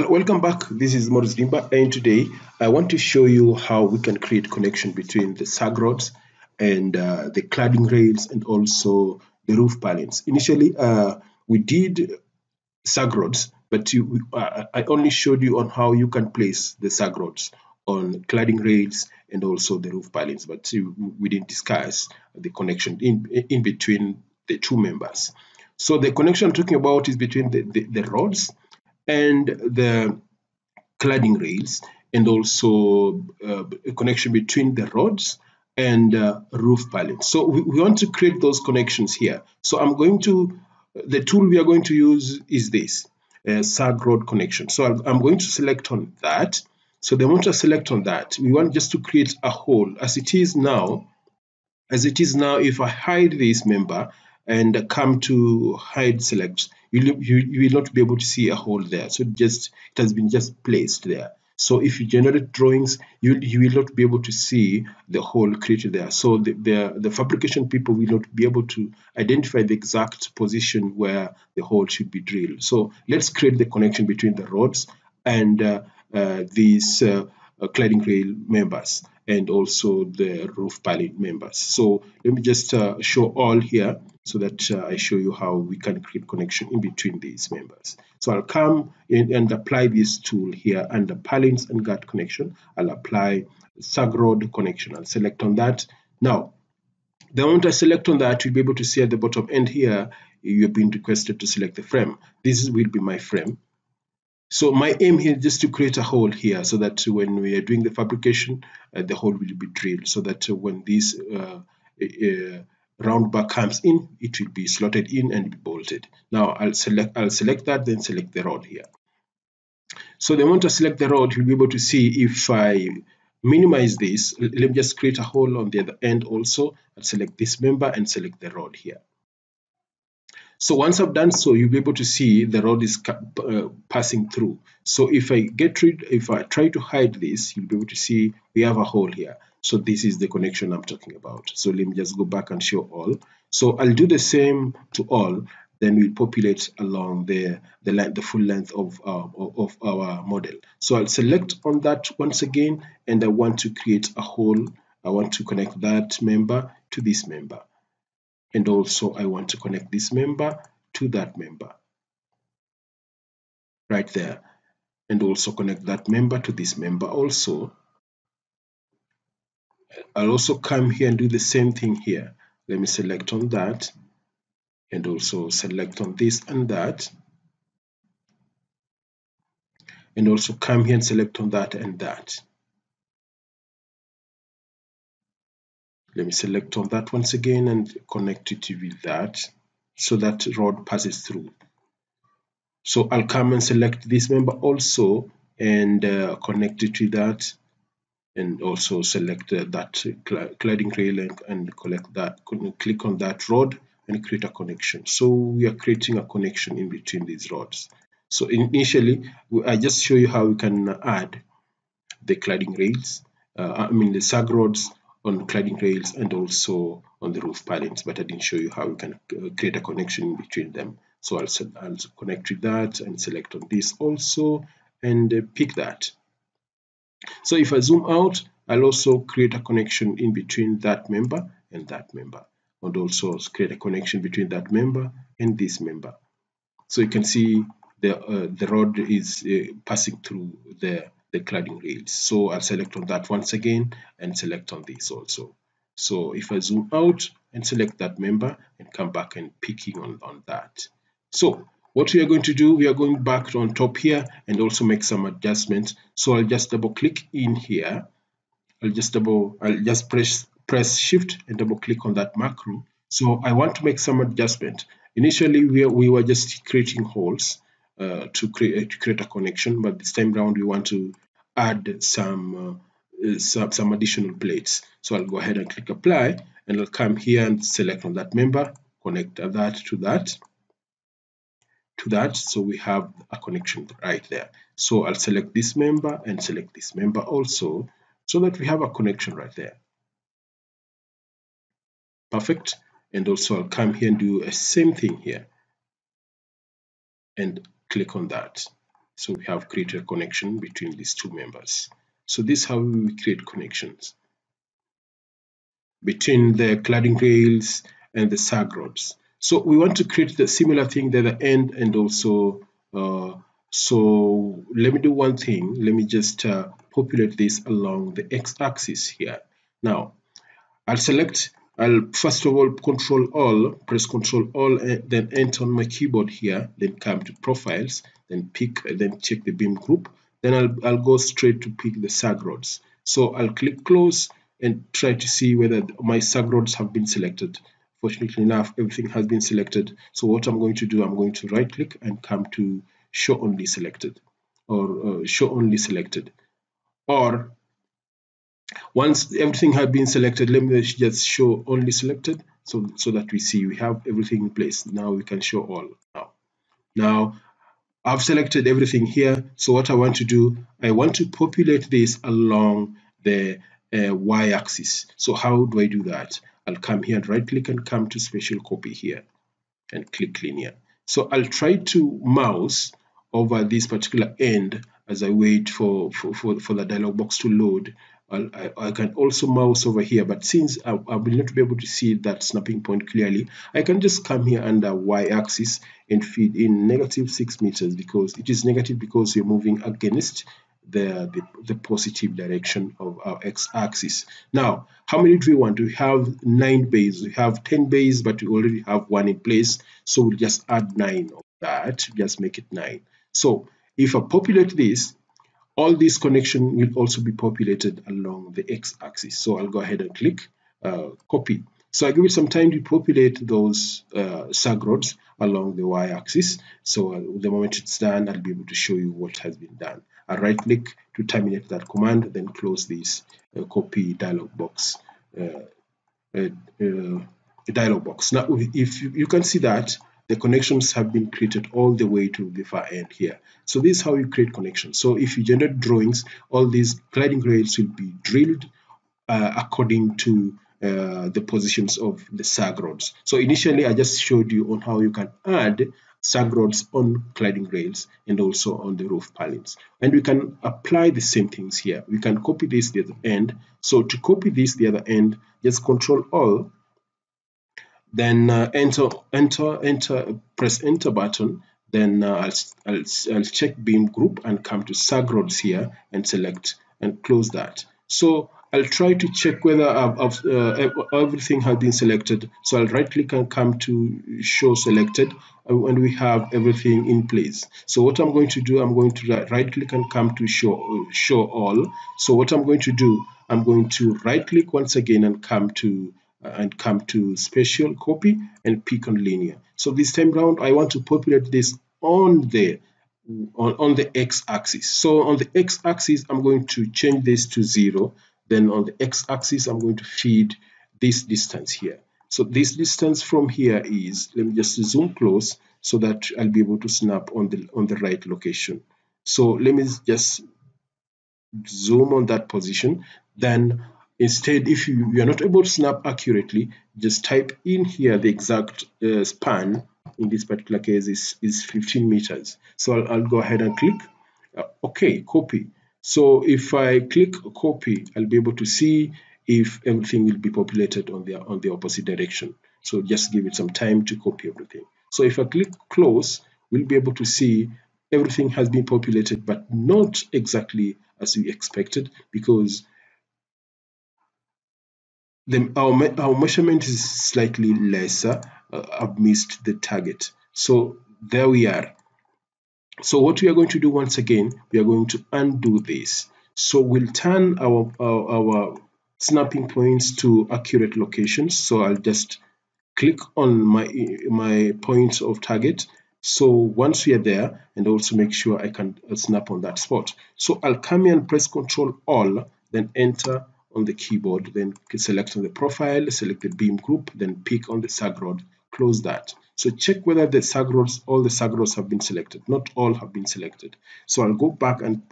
Hello, welcome back. This is Maurice Dimba, and today I want to show you how we can create connection between the sag rods and uh, the cladding rails and also the roof purlins. Initially, uh, we did sag rods, but you, uh, I only showed you on how you can place the sag rods on cladding rails and also the roof purlins, but we didn't discuss the connection in, in between the two members. So the connection I'm talking about is between the, the, the rods and the cladding rails and also uh, a connection between the rods and uh, roof purlins. So we, we, want to create those connections here. So I'm going to, the tool we are going to use is this, uh, SAG rod connection. So I'm, I'm going to select on that. So the moment I select on that, we want just to create a hole as it is now. As it is now, if I hide this member, and come to hide select, you, you, you will not be able to see a hole there. So just it has been just placed there. So if you generate drawings, you, you will not be able to see the hole created there. So the, the, the fabrication people will not be able to identify the exact position where the hole should be drilled. So let's create the connection between the rods and uh, uh, these uh, cladding rail members and also the roof purlin members. So let me just uh, show all here so that uh, I show you how we can create connection in between these members. So I'll come in and apply this tool here under purlins and gut connection. I'll apply sag rod connection. I'll select on that. Now, the moment I select on that, you'll be able to see at the bottom end here, you're being requested to select the frame. This will be my frame. So my aim here is just to create a hole here so that when we are doing the fabrication, uh, the hole will be drilled so that uh, when this uh, uh round bar comes in, it will be slotted in and bolted. Now I'll select I'll select that, then select the rod here. So the moment I select the rod, you'll be able to see if I minimize this, let me just create a hole on the other end also. I'll select this member and select the rod here. So once I've done so, you'll be able to see the rod is uh, passing through. So if I get rid, if I try to hide this, you'll be able to see we have a hole here. So this is the connection I'm talking about. So let me just go back and show all. So I'll do the same to all. Then we'll populate along the the, length, the full length of, uh, of our model. So I'll select on that once again, and I want to create a hole. I want to connect that member to this member and also I want to connect this member to that member. Right there. And also connect that member to this member also. I'll also come here and do the same thing here. Let me select on that. And also select on this and that. And also come here and select on that and that Let me select on that once again and connect it with that so that rod passes through. So I'll come and select this member also and uh, connect it to that and also select uh, that cladding rail and, and collect that click on that rod and create a connection so we are creating a connection in between these rods so initially I just show you how we can add the cladding rails uh, I mean the sag rods on cladding rails and also on the roof purlins but I didn't show you how you can uh, create a connection between them. So I'll, I'll connect to that and select on this also and uh, pick that. So if I zoom out I'll also create a connection in between that member and that member and also create a connection between that member and this member. So you can see the uh, the rod is uh, passing through the the cladding rails. So I'll select on that once again and select on this also. So if I zoom out and select that member and come back and picking on, on that. So what we are going to do, we are going back on top here and also make some adjustments. So I'll just double click in here. I'll just double, I'll just press press shift and double click on that macro. So I want to make some adjustment. Initially, we, we were just creating holes uh, to create to create a connection but this time around we want to add some uh, some, some additional plates. So I'll go ahead and click apply and I'll come here and select on that member connect that to that to that so we have a connection right there. So I'll select this member and select this member also so that we have a connection right there. Perfect. And also I'll come here and do a same thing here. And click on that So we have created a connection between these two members. So this is how we create connections between the cladding rails and the sag rods. So we want to create the similar thing at the end and also uh, so let me do one thing. Let me just uh, populate this along the x-axis here. Now I'll select I'll first of all control all press control all and then enter on my keyboard here then come to profiles then pick then check the beam group then I'll, I'll go straight to pick the sag rods. So I'll click close and try to see whether my sag rods have been selected. Fortunately enough everything has been selected. So what I'm going to do I'm going to right click and come to show only selected or uh, show only selected. Or once everything has been selected let me just show only selected so so that we see we have everything in place. Now we can show all now. Now I've selected everything here so what I want to do I want to populate this along the uh, y-axis. So how do I do that? I'll come here and right click and come to special copy here and click linear. So I'll try to mouse over this particular end as I wait for, for, for, for the dialog box to load I, I, can also mouse over here but since I, I, will not be able to see that snapping point clearly I can just come here under y-axis and feed in negative 6 meters because it is negative because you're moving against the, the, the positive direction of our x-axis. Now how many do we want? We have 9 bays. We have 10 bays but we already have one in place. So we'll just add 9 of that. Just make it 9 so if I populate this all these connection will also be populated along the x-axis. So I'll go ahead and click uh, copy. So I give it some time to populate those uh, sag rods along the y-axis. So uh, the moment it's done, I'll be able to show you what has been done. I right click to terminate that command, then close this uh, copy dialog box. Uh, uh, uh dialog box. Now, if you, you can see that the connections have been created all the way to the far end here. So this is how you create connections. So if you generate drawings, all these cladding rails will be drilled uh, according to uh, the positions of the sag rods. So initially I just showed you on how you can add sag rods on cladding rails and also on the roof purlins. And we can apply the same things here. We can copy this the other end. So to copy this the other end, just control all then uh, enter enter enter press enter button. Then uh, I'll, I'll, I'll check beam group and come to sag rods here and select and close that. So I'll try to check whether I've, I've, uh, everything has been selected. So I'll right click and come to show selected and we have everything in place. So what I'm going to do I'm going to right click and come to show show all. So what I'm going to do I'm going to right click once again and come to Uh, and come to special copy and pick on linear. So this time round, I want to populate this on the on, on the x-axis. So on the x-axis, I'm going to change this to zero. Then on the x-axis, I'm going to feed this distance here. So this distance from here is, let me just zoom close so that I'll be able to snap on the on the right location. So let me just zoom on that position. Then Instead, if you, you are not able to snap accurately, just type in here the exact uh, span. In this particular case, is, is 15 meters. So I'll, I'll go ahead and click. Uh, okay, copy. So if I click copy, I'll be able to see if everything will be populated on the on the opposite direction. So just give it some time to copy everything. So if I click close, we'll be able to see everything has been populated, but not exactly as we expected because the, our, our measurement is slightly lesser. Uh, I've missed the target. So there we are. So what we are going to do once again, we are going to undo this. So we'll turn our, our, our snapping points to accurate locations. So I'll just click on my, my points of target. So once we are there, and also make sure I can snap on that spot. So I'll come here and press Control All, then enter on the keyboard, then select on the profile, select the beam group, then pick on the sag rod, close that. So check whether the sag rods, all the sag rods have been selected. Not all have been selected. So I'll go back and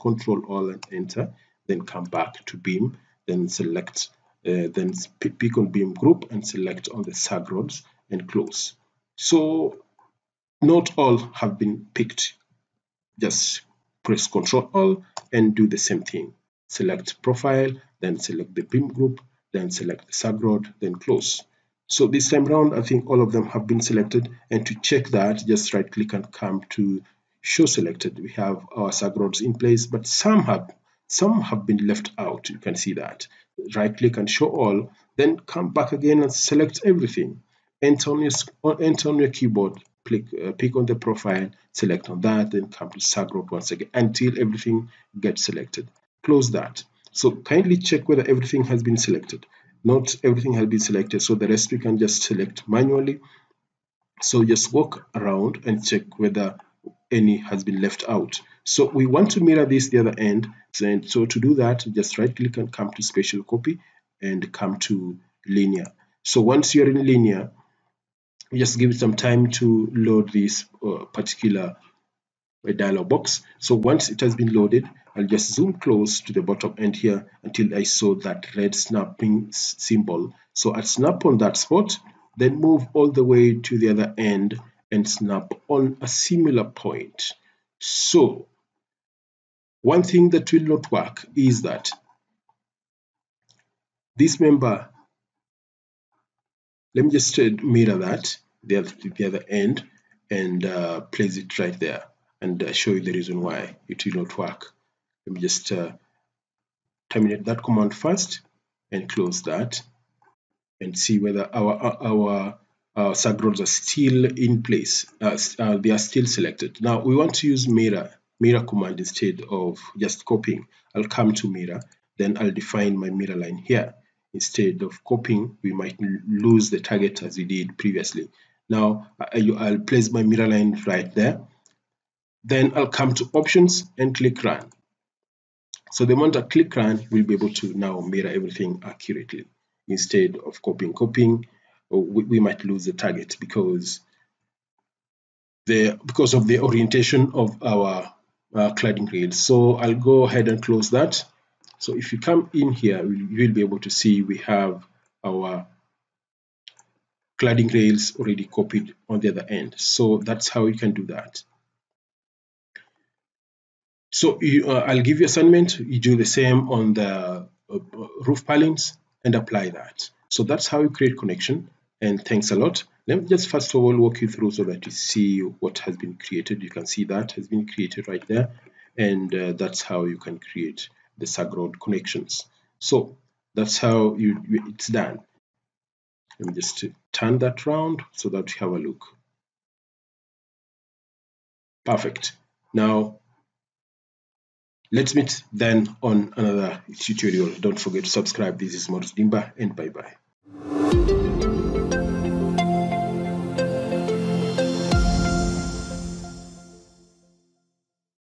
control all and enter, then come back to beam, then select, uh, then pick on beam group and select on the sag rods and close. So not all have been picked just press control All and do the same thing. Select profile, then select the beam group, then select the SAGROD, then close. So this time around, I think all of them have been selected. And to check that, just right click and come to show selected. We have our SAGRODs in place, but some have some have been left out. You can see that. Right click and show all, then come back again and select everything. Enter on your, enter on your keyboard, click, uh, pick on the profile, select on that, then come to SAGROD once again until everything gets selected. Close that. So kindly check whether everything has been selected. Not everything has been selected, so the rest you can just select manually. So just walk around and check whether any has been left out. So we want to mirror this the other end. So to do that, just right click and come to special copy and come to linear. So once you're in linear, just give it some time to load this uh, particular uh, dialog box. So once it has been loaded, I'll just zoom close to the bottom end here until I saw that red snapping symbol. So I'll snap on that spot, then move all the way to the other end and snap on a similar point. So one thing that will not work is that this member, let me just mirror that, the other, the other end, and uh, place it right there and uh, show you the reason why it will not work. Let me just uh, terminate that command first and close that and see whether our, our uh, SAGRODs are still in place. Uh, uh, they are still selected. Now we want to use mirror, mirror command instead of just copying. I'll come to mirror, then I'll define my mirror line here. Instead of copying, we might lose the target as we did previously. Now I'll place my mirror line right there. Then I'll come to options and click run. So the moment I click run, we'll be able to now mirror everything accurately. Instead of copying, copying, we, we might lose the target because the because of the orientation of our uh, cladding rails. So I'll go ahead and close that. So if you come in here, you'll be able to see we have our cladding rails already copied on the other end. So that's how you can do that. So you, uh, I'll give you assignment. You do the same on the uh, roof purlins and apply that. So that's how you create connection and thanks a lot. Let me just first of all walk you through so that you see what has been created. You can see that has been created right there and uh, that's how you can create the SAGROD connections. So that's how you, you, it's done. Let me just turn that around so that you have a look. Perfect. Now let's meet then on another tutorial. Don't forget to subscribe. This is Maurice Dimba and bye bye.